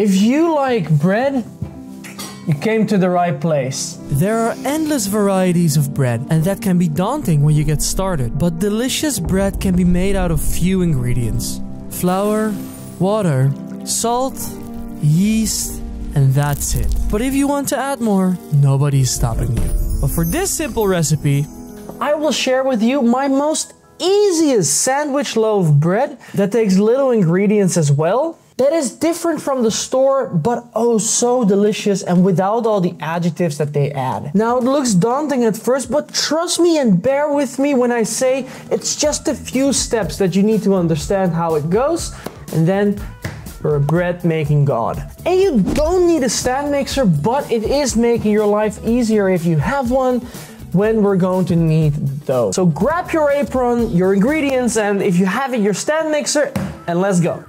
If you like bread, you came to the right place. There are endless varieties of bread, and that can be daunting when you get started. But delicious bread can be made out of few ingredients flour, water, salt, yeast, and that's it. But if you want to add more, nobody's stopping you. But for this simple recipe, I will share with you my most easiest sandwich loaf bread that takes little ingredients as well. That is different from the store, but oh so delicious and without all the adjectives that they add. Now it looks daunting at first, but trust me and bear with me when I say it's just a few steps that you knead to understand how it goes, and then a bread making god. And you don't need a stand mixer, but it is making your life easier if you have one when we're going to need dough. So grab your apron, your ingredients, and if you have it, your stand mixer, and let's go.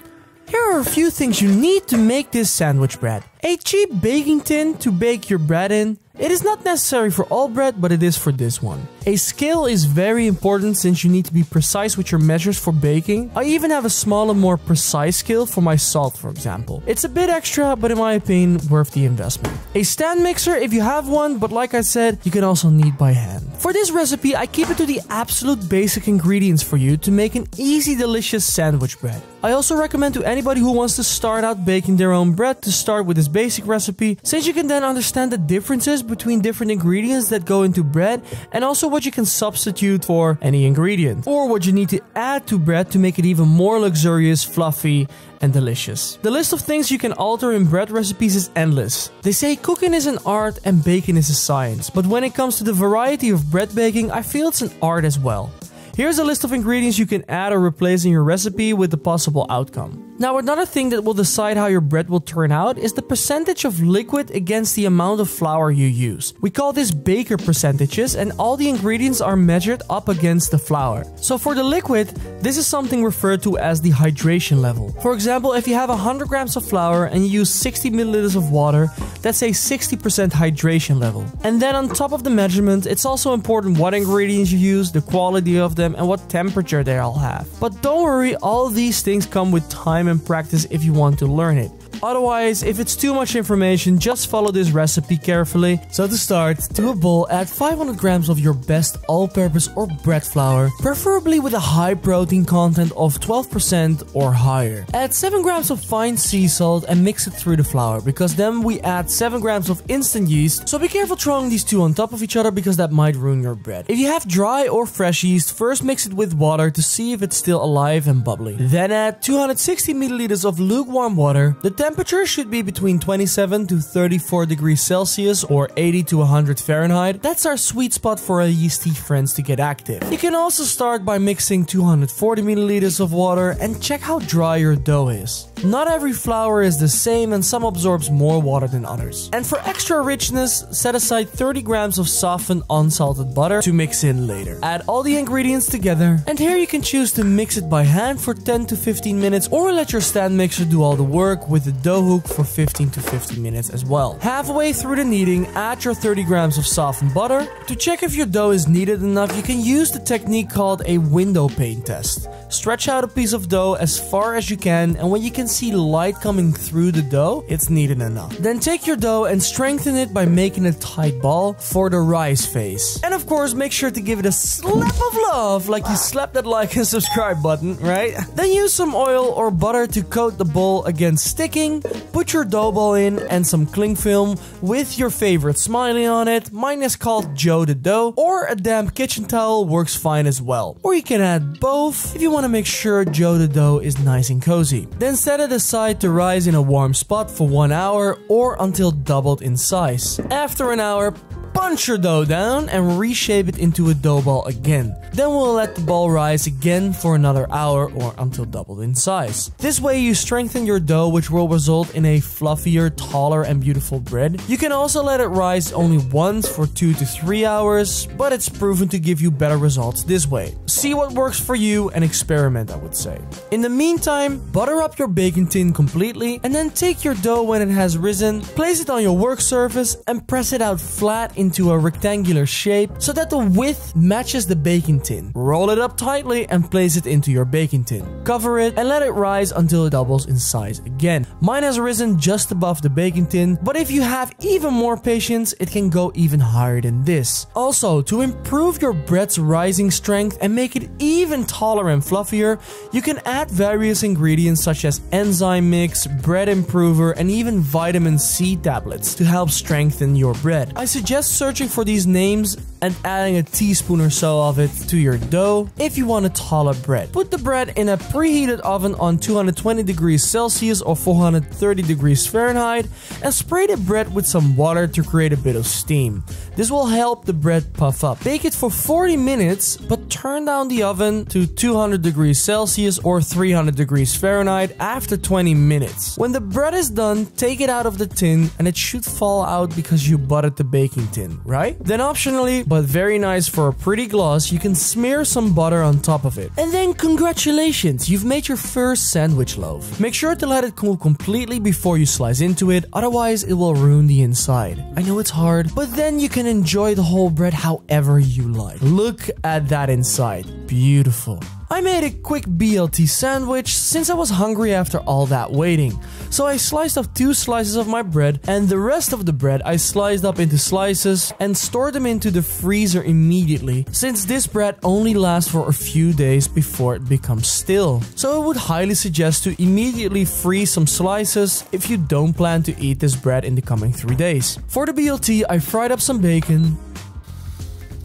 Here are a few things you need to make this sandwich bread. A cheap baking tin to bake your bread in, it is not necessary for all bread, but it is for this one. A scale is very important since you need to be precise with your measures for baking. I even have a smaller, more precise scale for my salt, for example. It's a bit extra, but in my opinion, worth the investment. A stand mixer if you have one, but like I said, you can also knead by hand. For this recipe, I keep it to the absolute basic ingredients for you to make an easy, delicious sandwich bread. I also recommend to anybody who wants to start out baking their own bread to start with this basic recipe, since you can then understand the differences between different ingredients that go into bread and also what you can substitute for any ingredient or what you need to add to bread to make it even more luxurious, fluffy, and delicious. The list of things you can alter in bread recipes is endless. They say cooking is an art and baking is a science, but when it comes to the variety of bread baking, I feel it's an art as well. Here's a list of ingredients you can add or replace in your recipe with the possible outcome. Now, another thing that will decide how your bread will turn out is the percentage of liquid against the amount of flour you use. We call this baker percentages, and all the ingredients are measured up against the flour. So, for the liquid, this is something referred to as the hydration level. For example, if you have 100 grams of flour and you use 60 milliliters of water, that's a 60% hydration level. And then, on top of the measurement, it's also important what ingredients you use, the quality of them, and what temperature they all have. But don't worry, all these things come with time practice if you want to learn it. Otherwise, if it's too much information, just follow this recipe carefully. So to start, to a bowl add 500 grams of your best all-purpose or bread flour, preferably with a high protein content of 12% or higher. Add 7 grams of fine sea salt and mix it through the flour, because then we add 7 grams of instant yeast, so be careful throwing these two on top of each other because that might ruin your bread. If you have dry or fresh yeast, first mix it with water to see if it's still alive and bubbly. Then add 260 milliliters of lukewarm water. The temperature should be between 27 to 34 degrees Celsius or 80 to 100 Fahrenheit. That's our sweet spot for our yeasty friends to get active. You can also start by mixing 240 milliliters of water and check how dry your dough is. Not every flour is the same and some absorbs more water than others. And for extra richness, set aside 30 grams of softened unsalted butter to mix in later. Add all the ingredients together and here you can choose to mix it by hand for 10 to 15 minutes or let your stand mixer do all the work with the dough hook for 15 to 50 minutes as well. Halfway through the kneading, add your 30 grams of softened butter. To check if your dough is kneaded enough, you can use the technique called a window pane test. Stretch out a piece of dough as far as you can, and when you can see light coming through the dough, it's kneaded enough. Then take your dough and strengthen it by making a tight ball for the rise phase. And of course, make sure to give it a slap of love, like you slap that like and subscribe button, right? Then use some oil or butter to coat the bowl against sticking. Put your dough ball in and some cling film with your favorite smiley on it. Mine is called Joe the Dough, or a damp kitchen towel works fine as well. Or you can add both if you want to make sure Joe the Dough is nice and cozy. Then set it aside to rise in a warm spot for one hour or until doubled in size. After an hour, punch your dough down and reshape it into a dough ball again. Then we'll let the ball rise again for another hour or until doubled in size. This way you strengthen your dough which will result in a fluffier, taller and beautiful bread. You can also let it rise only once for 2 to 3 hours, but it's proven to give you better results this way. See what works for you and experiment I would say. In the meantime, butter up your baking tin completely and then take your dough when it has risen, place it on your work surface and press it out flat into a rectangular shape so that the width matches the baking tin. Roll it up tightly and place it into your baking tin. Cover it and let it rise until it doubles in size again. Mine has risen just above the baking tin, but if you have even more patience, it can go even higher than this. Also, to improve your bread's rising strength and make it even taller and fluffier, you can add various ingredients such as enzyme mix, bread improver, and even vitamin C tablets to help strengthen your bread. I suggest searching for these names and adding a teaspoon or so of it to your dough if you want a taller bread. Put the bread in a preheated oven on 220 degrees Celsius or 430 degrees Fahrenheit and spray the bread with some water to create a bit of steam. This will help the bread puff up. Bake it for 40 minutes but turn down the oven to 200 degrees Celsius or 300 degrees Fahrenheit after 20 minutes. When the bread is done, take it out of the tin and it should fall out because you buttered the baking tin, right? Then optionally, but very nice for a pretty gloss, you can smear some butter on top of it. And then congratulations, you've made your first sandwich loaf. Make sure to let it cool completely before you slice into it, otherwise it will ruin the inside. I know it's hard, but then you can enjoy the whole bread however you like. Look at that inside. Beautiful. I made a quick BLT sandwich since I was hungry after all that waiting. So I sliced off two slices of my bread and the rest of the bread I sliced up into slices and stored them into the freezer immediately since this bread only lasts for a few days before it becomes stale. So I would highly suggest to immediately freeze some slices if you don't plan to eat this bread in the coming 3 days. For the BLT I fried up some bacon,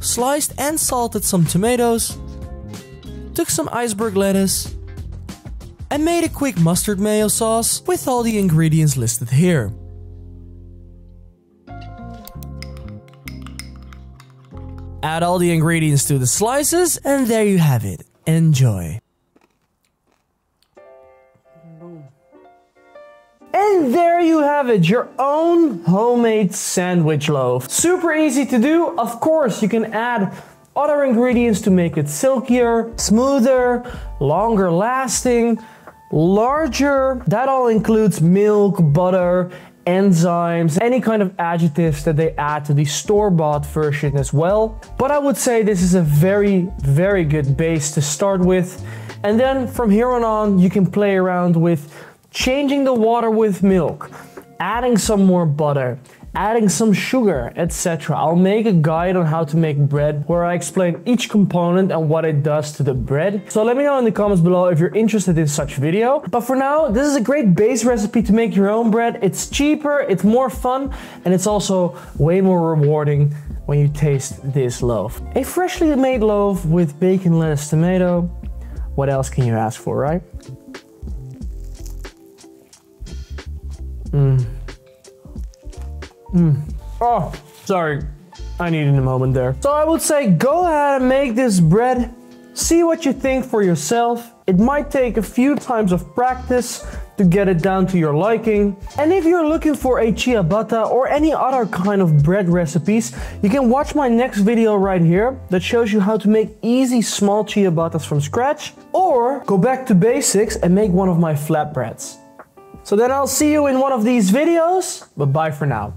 sliced and salted some tomatoes, took some iceberg lettuce, and made a quick mustard mayo sauce with all the ingredients listed here. Add all the ingredients to the slices and there you have it. Enjoy. And there you have it, your own homemade sandwich loaf. Super easy to do. Of course, you can add other ingredients to make it silkier, smoother, longer lasting, larger. That all includes milk, butter, enzymes, any kind of adjectives that they add to the store-bought version as well. But I would say this is a very, very good base to start with. And then from here on on, you can play around with changing the water with milk, adding some more butter, adding some sugar, etc. I'll make a guide on how to make bread where I explain each component and what it does to the bread. So let me know in the comments below if you're interested in such video. But for now, this is a great base recipe to make your own bread. It's cheaper, it's more fun, and it's also way more rewarding when you taste this loaf. A freshly made loaf with bacon, lettuce, tomato. What else can you ask for, right? Mmm. Mmm. Oh, sorry. I needed a moment there. So I would say go ahead and make this bread. See what you think for yourself. It might take a few times of practice to get it down to your liking. And if you're looking for a ciabatta or any other kind of bread recipes, you can watch my next video right here that shows you how to make easy small ciabattas from scratch or go back to basics and make one of my flatbreads. So then I'll see you in one of these videos, but bye for now.